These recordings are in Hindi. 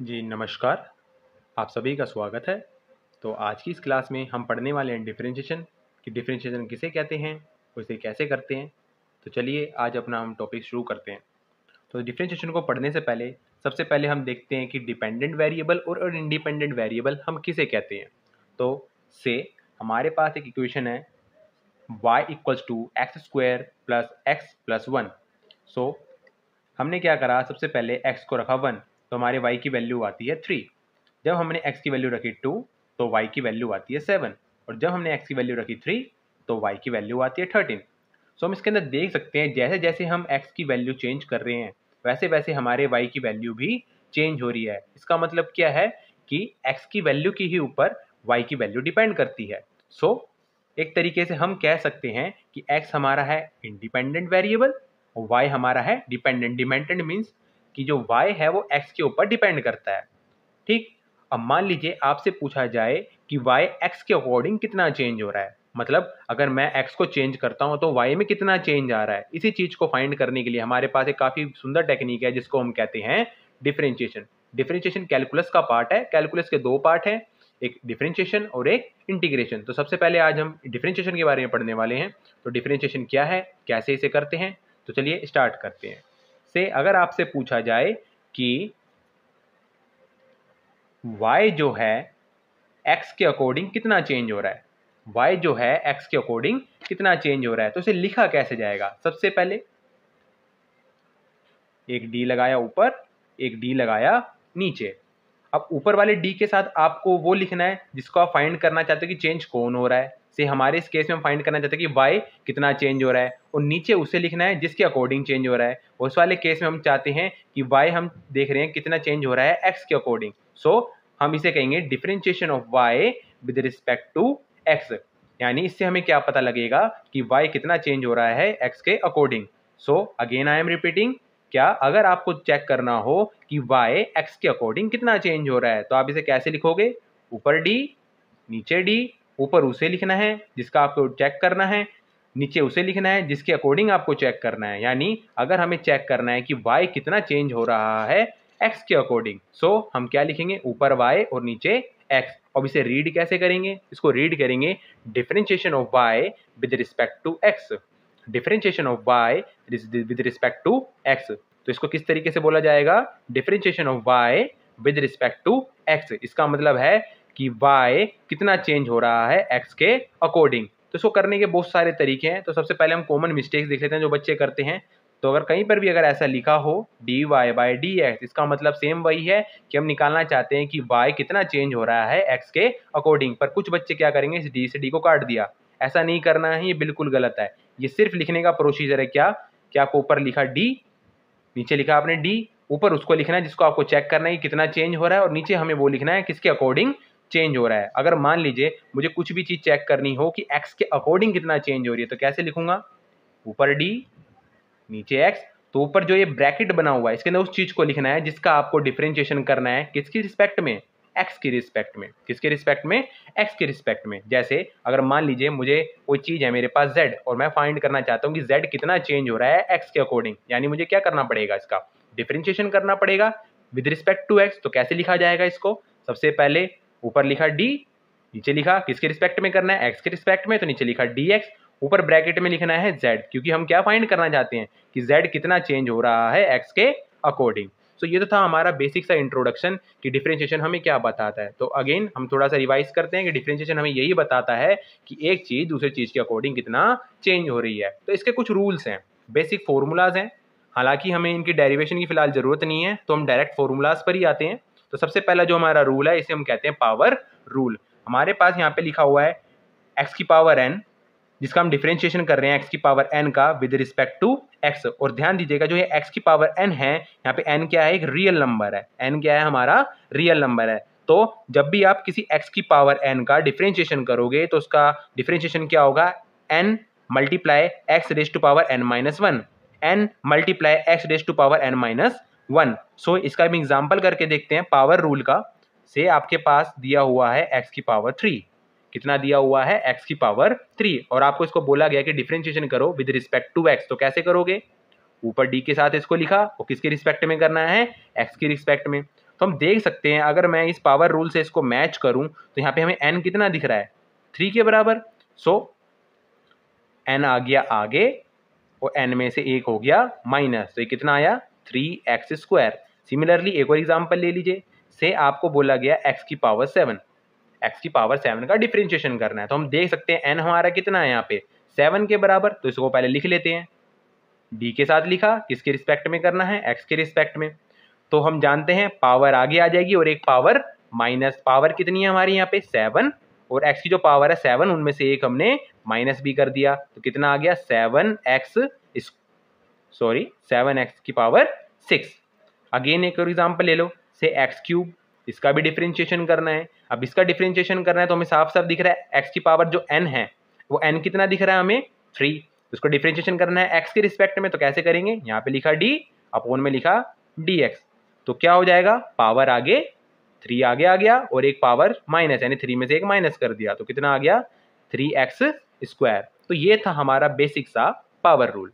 जी, नमस्कार। आप सभी का स्वागत है। तो आज की इस क्लास में हम पढ़ने वाले हैं डिफरेंशिएशन कि डिफरेंशिएशन किसे कहते हैं, उसे कैसे करते हैं। तो चलिए आज अपना हम टॉपिक शुरू करते हैं। तो डिफरेंशिएशन को पढ़ने से पहले, सबसे पहले हम देखते हैं कि डिपेंडेंट वेरिएबल और इंडिपेंडेंट वेरिएबल हम किसे कहते हैं। तो से हमारे पास एक इक्वेशन है, y equals to x square plus x plus one so हमने क्या करा, सबसे पहले x को रखा वन तो हमारे y की वैल्यू आती है थ्री जब हमने x की वैल्यू रखी टू तो y की वैल्यू आती है सेवन और जब हमने x की वैल्यू रखी थ्री तो y की वैल्यू आती है थर्टीन सो हम इसके अंदर देख सकते हैं जैसे जैसे हम x की वैल्यू चेंज कर रहे हैं वैसे वैसे हमारे y की वैल्यू भी चेंज हो रही है. इसका मतलब क्या है कि x की वैल्यू के ही ऊपर y की वैल्यू डिपेंड करती है. सो so, एक तरीके से हम कह सकते हैं कि x हमारा है इंडिपेंडेंट वेरिएबल और y हमारा है डिपेंडेंट डिपेंडेंट मीन्स कि जो y है वो x के ऊपर डिपेंड करता है। ठीक? अब मान लीजिए आपसे पूछा जाए कि y x के अकॉर्डिंग कितना चेंज हो रहा है। मतलब अगर मैं x को चेंज करता हूँ तो y में कितना चेंज आ रहा है। इसी चीज़ को फाइंड करने के लिए हमारे पास एक काफ़ी सुंदर टेक्निक है जिसको हम कहते हैं डिफ्रेंशिएशन डिफ्रेंशिएशन कैलकुलस का पार्ट है। कैलकुलस के दो पार्ट हैं। एक डिफ्रेंशिएशन और एक इंटीग्रेशन तो सबसे पहले आज हम डिफ्रेंशिएशन के बारे में पढ़ने वाले हैं। तो डिफ्रेंशिएशन क्या है? कैसे इसे करते हैं? तो चलिए स्टार्ट करते हैं। से अगर आपसे पूछा जाए कि y जो है x के अकॉर्डिंग कितना चेंज हो रहा है? y जो है x के अकॉर्डिंग कितना चेंज हो रहा है? तो इसे लिखा कैसे जाएगा? सबसे पहले एक d लगाया ऊपर, एक d लगाया नीचे। अब ऊपर वाले d के साथ आपको वो लिखना है जिसको आप फाइंड करना चाहते हो कि चेंज कौन हो रहा है। से हमारे इस केस में हम फाइंड करना चाहते हैं कि वाई कितना चेंज हो रहा है और नीचे उसे लिखना है जिसके अकॉर्डिंग चेंज हो रहा है। उस वाले केस में हम चाहते हैं कि वाई हम देख रहे हैं कितना चेंज हो रहा है एक्स के अकॉर्डिंग सो so, हम इसे कहेंगे differentiation of y with respect to x यानी इससे हमें क्या पता लगेगा कि वाई कितना चेंज हो रहा है एक्स के according so again I am repeating क्या अगर आपको चेक करना हो कि y x के अकॉर्डिंग कितना चेंज हो रहा है तो आप इसे कैसे लिखोगे? ऊपर d नीचे d ऊपर उसे लिखना है जिसका आपको चेक करना है नीचे उसे लिखना है जिसके अकॉर्डिंग आपको चेक करना है। यानी अगर हमें चेक करना है कि y कितना चेंज हो रहा है x के अकॉर्डिंग सो so, हम क्या लिखेंगे? ऊपर y और नीचे x अब इसे रीड कैसे करेंगे? इसको रीड करेंगे differentiation of y with respect to x differentiation of y with respect to x तो इसको किस तरीके से बोला जाएगा? Differentiation of y with respect to x इसका मतलब है कि y कितना चेंज हो रहा है x के अकॉर्डिंग तो इसको करने के बहुत सारे तरीके हैं। तो सबसे पहले हम कॉमन मिस्टेक्स देख लेते हैं जो बच्चे करते हैं। तो अगर कहीं पर भी अगर ऐसा लिखा हो d y by d x इसका मतलब सेम वही है कि हम निकालना चाहते हैं कि वाई कितना चेंज हो रहा है एक्स के अकॉर्डिंग पर कुछ बच्चे क्या करेंगे, इस डी से डी को काट दिया। ऐसा नहीं करना है, ये बिल्कुल गलत है। ये सिर्फ़ लिखने का प्रोसीजर है क्या? कि आपको ऊपर लिखा डी नीचे लिखा आपने डी ऊपर उसको लिखना है जिसको आपको चेक करना है कि कितना चेंज हो रहा है और नीचे हमें वो लिखना है किसके अकॉर्डिंग चेंज हो रहा है। अगर मान लीजिए मुझे कुछ भी चीज़ चेक करनी हो कि एक्स के अकॉर्डिंग कितना चेंज हो रही है तो कैसे लिखूँगा? ऊपर डी नीचे एक्स तो ऊपर जो ये ब्रैकेट बना हुआ है, इसके अंदर उस चीज़ को लिखना है जिसका आपको डिफ्रेंशिएशन करना है किसकी रिस्पेक्ट में? एक्स की रिस्पेक्ट में। किसके रिस्पेक्ट में? एक्स के रिस्पेक्ट में। जैसे अगर मान लीजिए मुझे कोई चीज़ है मेरे पास जेड और मैं फाइंड करना चाहता हूँ कि जेड कितना चेंज हो रहा है एक्स के अकॉर्डिंग यानी मुझे क्या करना पड़ेगा इसका? डिफ्रेंशिएशन करना पड़ेगा। विद रिस्पेक्ट टू एक्स तो कैसे लिखा जाएगा इसको? सबसे पहले ऊपर लिखा डी नीचे लिखा किसके रिस्पेक्ट में करना है? एक्स के रिस्पेक्ट में तो नीचे लिखा डी एक्स ऊपर ब्रैकेट में लिखना है जेड क्योंकि हम क्या फाइंड करना चाहते हैं? कि जेड कितना चेंज हो रहा है एक्स के अकॉर्डिंग सो so, ये तो था हमारा बेसिक सा इंट्रोडक्शन कि डिफ्रेंशिएशन हमें क्या बताता है। तो अगेन हम थोड़ा सा रिवाइज करते हैं कि डिफ्रेंशिएशन हमें यही बताता है कि एक चीज़ दूसरी चीज़ के अकॉर्डिंग कितना चेंज हो रही है। तो इसके कुछ रूल्स हैं। बेसिक फॉर्मूलाज हैं। हालाँकि हमें इनकी डेरिवेशन की फ़िलहाल ज़रूरत नहीं है तो हम डायरेक्ट फॉर्मूलाज पर ही आते हैं। तो सबसे पहला जो हमारा रूल है, इसे हम कहते हैं पावर रूल हमारे पास यहाँ पे लिखा हुआ है एक्स की पावर एन जिसका हम डिफ्रेंशिएशन कर रहे हैं एक्स की पावर एन का विद रिस्पेक्ट टू एक्स और ध्यान दीजिएगा, जो ये एक्स की पावर एन है, यहाँ पे एन क्या है? एक रियल नंबर है. एन क्या है? हमारा रियल नंबर है. तो जब भी आप किसी एक्स की पावर एन का डिफ्रेंशिएशन करोगे तो उसका डिफ्रेंशिएशन क्या होगा? N multiply x raise to power n minus one n multiply x raise to power n minus one so इसका हम एग्ज़ाम्पल करके देखते हैं पावर रूल का। से आपके पास दिया हुआ है एक्स की पावर थ्री कितना दिया हुआ है एक्स की पावर थ्री और आपको इसको बोला गया कि डिफ्रेंशिएशन करो विद रिस्पेक्ट टू एक्स तो कैसे करोगे? ऊपर डी के साथ इसको लिखा वो किसके रिस्पेक्ट में करना है? एक्स की रिस्पेक्ट में। तो हम देख सकते हैं, अगर मैं इस पावर रूल से इसको मैच करूँ तो यहाँ पे हमें एन कितना दिख रहा है? थ्री के बराबर। सो एन आ गया आगे और एन में से एक हो गया माइनस तो ये कितना आया? थ्री एक्स स्क्वायर सिमिलरली एक और एग्ज़ाम्पल ले लीजिए। से आपको बोला गया एक्स की पावर सेवन एक्स की पावर सेवन का डिफ्रेंशिएशन करना है। तो हम देख सकते हैं एन हमारा कितना है यहाँ पे? सेवन के बराबर। तो इसको पहले लिख लेते हैं। डी के साथ लिखा, किसके रिस्पेक्ट में करना है? एक्स के रिस्पेक्ट में। तो हम जानते हैं पावर आगे आ जाएगी और एक पावर माइनस पावर कितनी है हमारी यहाँ पे? सेवन और एक्स की जो पावर है सेवन उनमें से एक हमने माइनस भी कर दिया। तो कितना आ गया? Seven x sorry seven x की पावर सिक्स अगेन एक और एग्ज़ाम्पल ले लो से एक्स क्यूब इसका भी डिफ्रेंशिएशन करना है। अब इसका डिफ्रेंशिएशन करना है तो हमें साफ़ साफ़ दिख रहा है एक्स की पावर जो एन है, वो एन कितना दिख रहा है हमें? थ्री उसको डिफ्रेंशिएशन करना है एक्स के रिस्पेक्ट में तो कैसे करेंगे? यहाँ पे लिखा डी अपोन में लिखा डी एक्स तो क्या हो जाएगा? पावर आगे थ्री आगे आ गया और एक पावर माइनस यानी थ्री में से एक माइनस कर दिया। तो कितना आ गया? थ्री एक्स स्क्वायर तो ये था हमारा बेसिक सा पावर रूल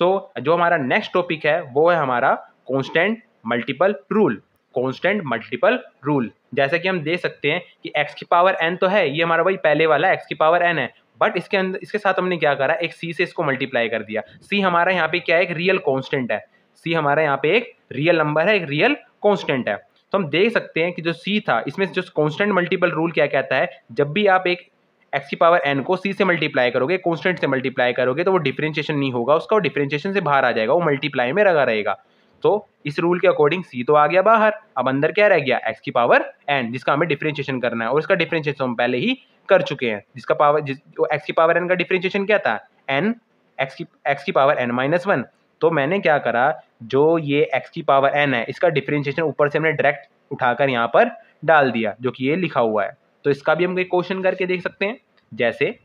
सो so, जो हमारा नेक्स्ट टॉपिक है वो है हमारा constant multiple rule constant multiple rule जैसे कि हम देख सकते हैं कि एक्स की पावर एन तो है ये हमारा भाई पहले वाला एक्स की पावर एन है. बट इसके अंदर इसके साथ हमने क्या करा? एक सी से इसको मल्टीप्लाई कर दिया. सी हमारा यहाँ पे क्या है? एक रियल कॉन्स्टेंट है. सी हमारा यहाँ पे एक रियल नंबर है एक रियल कॉन्स्टेंट है. तो हम देख सकते हैं कि जो सी था इसमें जो कॉन्स्टेंट मल्टीपल रूल क्या कहता है? जब भी आप एक एक्स की पावर एन को सी से मल्टीप्लाई करोगे कॉन्स्टेंट से मल्टीप्लाई करोगे तो वो डिफ्रेंशिएशन नहीं होगा उसका, वो डिफ्रेंशिएशन से बाहर आ जाएगा, वो मल्टीप्लाई में लगा रहेगा। तो इस रूल के अकॉर्डिंग सी तो आ गया बाहर, अब अंदर क्या रह गया? एक्स की पावर एन जिसका हमें डिफ्रेंशिएशन करना है, और इसका डिफ्रेंशिएशन हम पहले ही कर चुके हैं। जिसका पावर जिस एक्स की पावर एन का डिफ्रेंशिएशन क्या था? एन एक्स की एक्स की पावर एन माइनस वन तो मैंने क्या करा, जो ये एक्स की पावर एन है, इसका डिफ्रेंशिएशन ऊपर से हमने डायरेक्ट उठाकर यहाँ पर डाल दिया, जो कि ये लिखा हुआ है। तो इसका भी हम एक क्वेश्चन करके देख सकते हैं। जैसे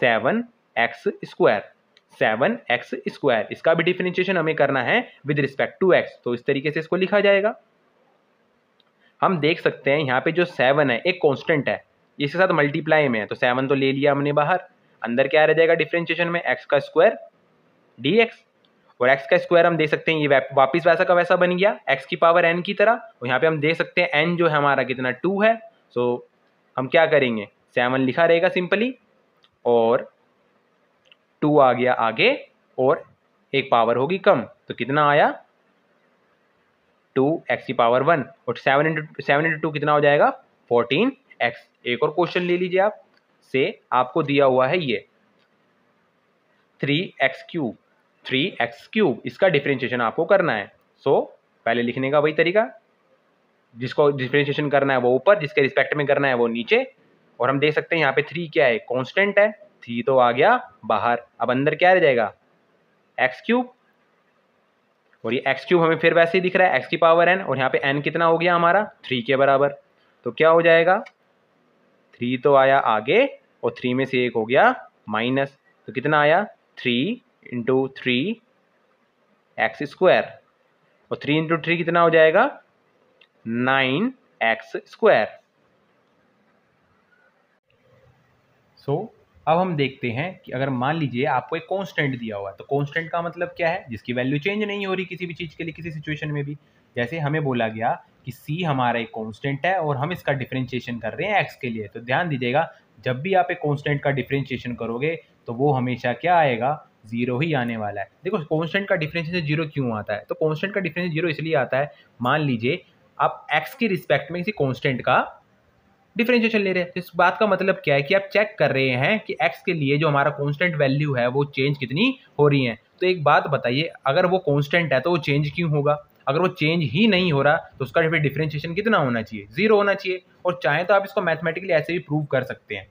seven x square, seven x square, इसका भी डिफ्रेंशिएशन हमें करना है विद रिस्पेक्ट टू एक्स। तो इस तरीके से इसको लिखा जाएगा। हम देख सकते हैं यहाँ पे जो सेवन है, एक कॉन्स्टेंट है, इसके साथ मल्टीप्लाई में है। तो सेवन तो ले लिया हमने बाहर। अंदर क्या रह जाएगा डिफ्रेंशिएशन में? एक्स का स्क्वायर डी एक्स और एक्स का स्क्वायर हम देख सकते हैं, ये वापिस वैसा का वैसा बन गया। एक्स की पावर एन की तरह। और यहाँ पे हम देख सकते हैं, एन जो है हमारा कितना? टू है। सो so, हम क्या करेंगे? सेवन लिखा रहेगा सिंपली और टू आ गया आगे और एक पावर होगी कम। तो कितना आया? टू एक्स की पावर वन और seven into seven into two कितना हो जाएगा? फोर्टीन एक्स एक और क्वेश्चन ले लीजिए आप। से आपको दिया हुआ है ये। Three x cube three x cube इसका डिफ्रेंशिएशन आपको करना है। सो so, पहले लिखने का वही तरीका। जिसको डिफ्रेंशिएशन करना है वो ऊपर, जिसके रिस्पेक्ट में करना है वो नीचे। और हम देख सकते हैं यहाँ पे थ्री क्या है? कॉन्स्टेंट है। थ्री तो आ गया बाहर। अब अंदर क्या रह जाएगा? एक्स क्यूब और ये एक्स क्यूब हमें फिर वैसे ही दिख रहा है। एक्स की पावर एन और यहाँ पे एन कितना हो गया हमारा? थ्री के बराबर। तो क्या हो जाएगा? थ्री तो आया आगे। और थ्री में से एक हो गया माइनस तो कितना आया? Three into three x square और थ्री इंटू थ्री कितना हो जाएगा? Nine x square. सो अब हम देखते हैं कि अगर मान लीजिए आपको एक कांस्टेंट दिया हुआ है तो कांस्टेंट का मतलब क्या है? जिसकी वैल्यू चेंज नहीं हो रही किसी भी चीज़ के लिए, किसी सिचुएशन में भी। जैसे हमें बोला गया कि सी हमारा एक कांस्टेंट है और हम इसका डिफ्रेंशिएशन कर रहे हैं एक्स के लिए तो ध्यान दीजिएगा, जब भी आप एक कांस्टेंट का डिफ्रेंशिएशन करोगे तो वो हमेशा क्या आएगा? ज़ीरो ही आने वाला है। देखो कांस्टेंट का डिफरेंशिएशन ज़ीरो क्यों आता है? तो कांस्टेंट का डिफरेंस ज़ीरो इसलिए आता है, मान लीजिए आप एक्स के रिस्पेक्ट में किसी कॉन्स्टेंट का डिफरेंशिएशन ले रहे हैं। तो इस बात का मतलब क्या है कि आप चेक कर रहे हैं कि एक्स के लिए जो हमारा कॉन्स्टेंट वैल्यू है, वो चेंज कितनी हो रही है। तो एक बात बताइए, अगर वो कॉन्स्टेंट है तो वो चेंज क्यों होगा? अगर वो चेंज ही नहीं हो रहा तो उसका फिर डिफरेंशिएशन कितना होना चाहिए? ज़ीरो होना चाहिए। और चाहे तो आप इसको मैथमेटिकली ऐसे भी प्रूव कर सकते हैं।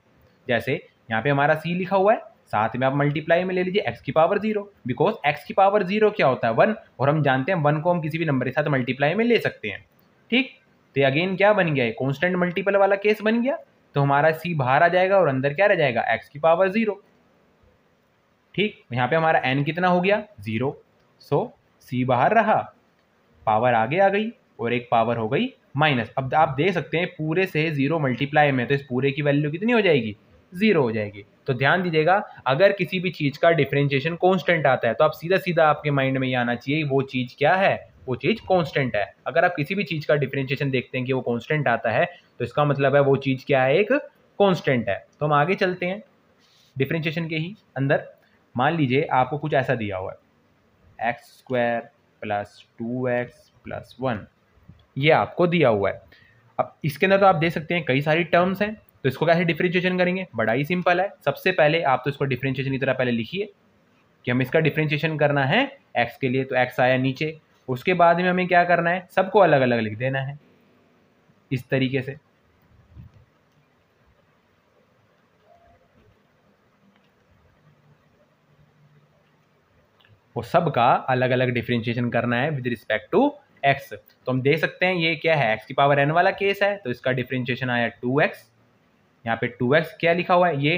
जैसे यहाँ पे हमारा सी लिखा हुआ है, साथ में आप मल्टीप्लाई में ले लीजिए एक्स की पावर ज़ीरो बिकॉज़ एक्स की पावर ज़ीरो क्या होता है? वन और हम जानते हैं वन को हम किसी भी नंबर के साथ मल्टीप्लाई में ले सकते हैं। ठीक? तो अगेन क्या बन गया? है कॉन्स्टेंट मल्टीपल वाला केस बन गया। तो हमारा सी बाहर आ जाएगा और अंदर क्या रह जाएगा? एक्स की पावर ज़ीरो ठीक? यहाँ पे हमारा एन कितना हो गया? ज़ीरो सो सी बाहर रहा। पावर आगे आ गई और एक पावर हो गई माइनस अब आप देख सकते हैं, पूरे से ज़ीरो मल्टीप्लाई में तो इस पूरे की वैल्यू कितनी हो जाएगी? ज़ीरो हो जाएगी। तो ध्यान दीजिएगा, अगर किसी भी चीज़ का डिफ्रेंशिएशन कांस्टेंट आता है तो आप सीधा सीधा आपके माइंड में ये आना चाहिए, वो चीज़ क्या है? वो चीज़ कांस्टेंट है। अगर आप किसी भी चीज़ का डिफ्रेंशिएशन देखते हैं कि वो कांस्टेंट आता है तो इसका मतलब है वो चीज़ क्या है, एक कांस्टेंट है। तो हम आगे चलते हैं डिफ्रेंशिएशन के ही अंदर। मान लीजिए आपको कुछ ऐसा दिया हुआ है। X square plus two x plus one ये आपको दिया हुआ है। अब इसके अंदर तो आप देख सकते हैं कई सारी टर्म्स हैं तो इसको कैसे डिफ्रेंशिएशन करेंगे? बड़ा ही सिंपल है। सबसे पहले आप तो इसको डिफ्रेंशिएशन की तरह पहले लिखिए कि हमें इसका डिफ्रेंशिएशन करना है एक्स के लिए तो एक्स आया नीचे। उसके बाद में हमें क्या करना है? सबको अलग अलग लिख देना है। इस तरीके से। वो सब का अलग अलग डिफ्रेंशिएशन करना है विद रिस्पेक्ट टू एक्स तो हम देख सकते हैं, ये क्या है? एक्स की पावर एन वाला केस है तो इसका डिफ्रेंशिएशन आया टू एक्स यहाँ पे टू एक्स क्या लिखा हुआ है? ये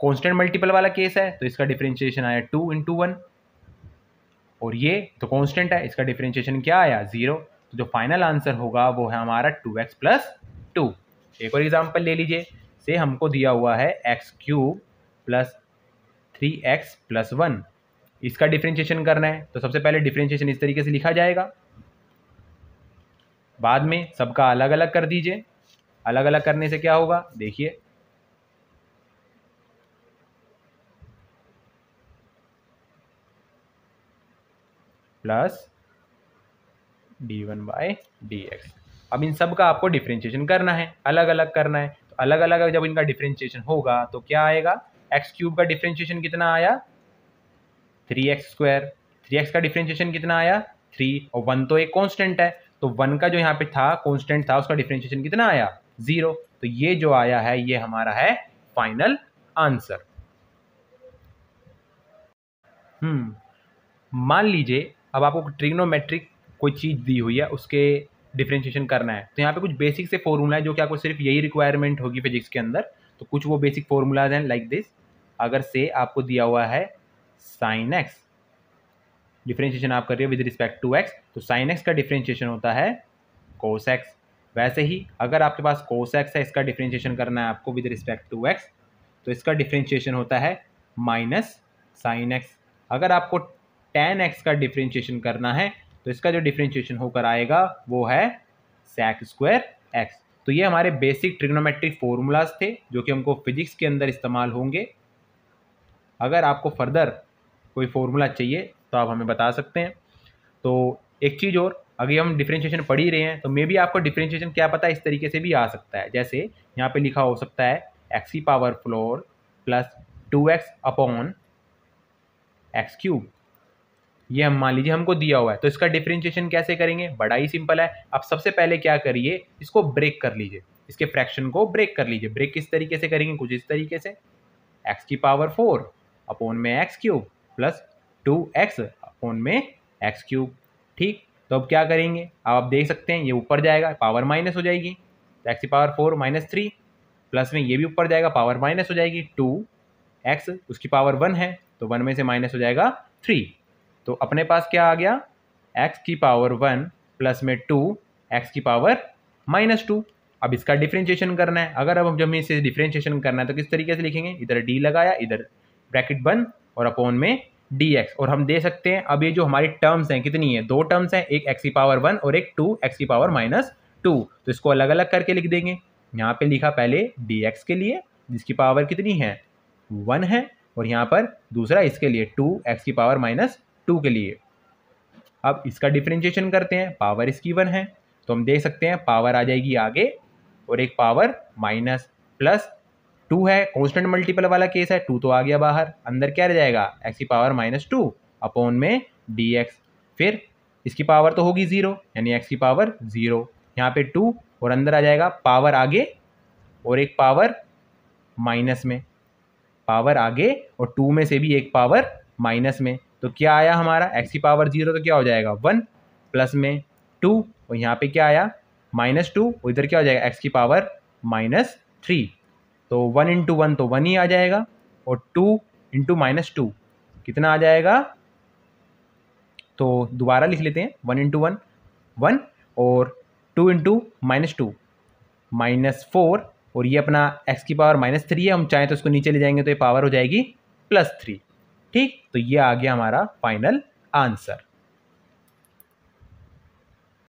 कॉन्स्टेंट मल्टीपल वाला केस है तो इसका डिफ्रेंशिएशन आया टू इंटू वन और ये तो कॉन्स्टेंट है, इसका डिफ्रेंशिएशन क्या आया? ज़ीरो तो जो फाइनल आंसर होगा, वो है हमारा टू एक्स प्लस टू एक और एग्ज़ाम्पल ले लीजिए। से हमको दिया हुआ है x cube plus three x plus one इसका डिफ्रेंशिएशन करना है। तो सबसे पहले डिफ्रेंशिएशन इस तरीके से लिखा जाएगा। बाद में सबका अलग अलग कर दीजिए। अलग अलग करने से क्या होगा? देखिए plus d one by d x अब इन सब का आपको डिफ्रेंशिएशन करना है अलग अलग करना है। तो अलग अलग जब इनका डिफ्रेंशिएशन होगा तो क्या आएगा? एक्स क्यूब का डिफ्रेंशिएशन कितना आया? Three x square three x का डिफ्रेंशिएशन कितना आया? थ्री और वन तो एक कॉन्स्टेंट है। तो वन का जो यहाँ पे था कॉन्स्टेंट था, उसका डिफ्रेंशिएशन कितना आया? ज़ीरो तो ये जो आया है, ये हमारा है फाइनल आंसर हम्म। मान लीजिए अब आपको ट्रिग्नोमेट्रिक कोई चीज़ दी हुई है, उसके डिफ्रेंशिएशन करना है। तो यहाँ पे कुछ बेसिक से फॉर्मूला है, जो कि आपको सिर्फ़ यही रिक्वायरमेंट होगी फिजिक्स के अंदर। तो कुछ वो बेसिक फॉर्मूलाज हैं लाइक दिस अगर से आपको दिया हुआ है साइन एक्स डिफ्रेंशिएशन आप कर रहे हो विद रिस्पेक्ट टू एक्स तो साइन एक्स का डिफ्रेंशिएशन होता है कोस एक्स वैसे ही, अगर आपके पास कोस एक्स है, इसका डिफ्रेंशिएशन करना है आपको विद रिस्पेक्ट टू एक्स तो इसका डिफ्रेंशिएशन होता है माइनस साइन एक्स अगर आपको टेन एक्स का डिफ्रेंशिएशन करना है तो इसका जो डिफ्रेंशिएशन होकर आएगा वो है सैक स्क्वायर एक्स तो ये हमारे बेसिक ट्रिग्नोमेट्रिक फॉर्मूलाज थे, जो कि हमको फिजिक्स के अंदर इस्तेमाल होंगे। अगर आपको फर्दर कोई फॉर्मूला चाहिए तो आप हमें बता सकते हैं। तो एक चीज़ और अगर हम डिफ्रेंशिएशन पढ़ ही रहे हैं तो मे भी आपको डिफ्रेंशिएशन क्या पता इस तरीके से भी आ सकता है। जैसे यहाँ पे लिखा हो सकता है एक्स की power four plus two x upon x cube ये हम मान लीजिए हमको दिया हुआ है तो इसका डिफ्रेंशिएशन कैसे करेंगे? बड़ा ही सिंपल है। आप सबसे पहले क्या करिए? इसको ब्रेक कर लीजिए। इसके फ्रैक्शन को ब्रेक कर लीजिए। ब्रेक किस तरीके से करेंगे? कुछ इस तरीके से। एक्स की पावर फोर अपॉन में x cube plus two x upon में एक्स क्यूब ठीक? तो अब क्या करेंगे? अब आप देख सकते हैं, ये ऊपर जाएगा पावर माइनस हो जाएगी। तो एक्स की power four minus three plus में ये भी ऊपर जाएगा पावर माइनस हो जाएगी टू एक्स उसकी पावर वन है तो वन में से माइनस हो जाएगा थ्री तो अपने पास क्या आ गया? एक्स की पावर वन प्लस में टू एक्स की पावर माइनस टू अब इसका डिफ्रेंशिएशन करना है। अगर अब हम जब इसे डिफ्रेंशिएशन करना है तो किस तरीके से लिखेंगे? इधर डी लगाया, इधर ब्रैकेट बंद और अपॉन में डी एक्स और हम दे सकते हैं, अब ये जो हमारी टर्म्स हैं, कितनी है? दो टर्म्स हैं, एक एक्स की पावर वन और एक टू एक्स की पावर माइनस टू तो इसको अलग अलग करके लिख देंगे। यहाँ पे लिखा पहले डी एक्स के लिए, जिसकी पावर कितनी है? वन है। और यहाँ पर दूसरा इसके लिए टू एक्स की पावर माइनस टू के लिए। अब इसका डिफ्रेंशिएशन करते हैं पावर इसकी वन है तो हम देख सकते हैं पावर आ जाएगी आगे, और एक पावर माइनस प्लस टू है कॉन्स्टेंट मल्टीपल वाला केस है टू तो आ गया बाहर, अंदर क्या रह जाएगा? एक्स की पावर माइनस टू अपॉन में डी एक्स फिर इसकी पावर तो होगी ज़ीरो यानी एक्स की पावर ज़ीरो यहाँ पे टू और अंदर आ जाएगा पावर आगे, और एक पावर माइनस में पावर आगे, और टू में से भी एक पावर माइनस में। तो क्या आया हमारा? एक्स की पावर ज़ीरो तो क्या हो जाएगा? वन प्लस में टू और यहाँ पे क्या आया? माइनस टू और इधर क्या हो जाएगा? एक्स की पावर माइनस थ्री तो वन इंटू वन तो वन ही आ जाएगा, और टू इंटू माइनस टू कितना आ जाएगा? तो दोबारा लिख लेते हैं वन इंटू वन वन और two into minus two minus four और ये अपना एक्स की पावर माइनस थ्री है, हम चाहें तो उसको नीचे ले जाएँगे तो ये पावर हो जाएगी प्लस थ्री ठीक? तो ये आ गया हमारा फाइनल आंसर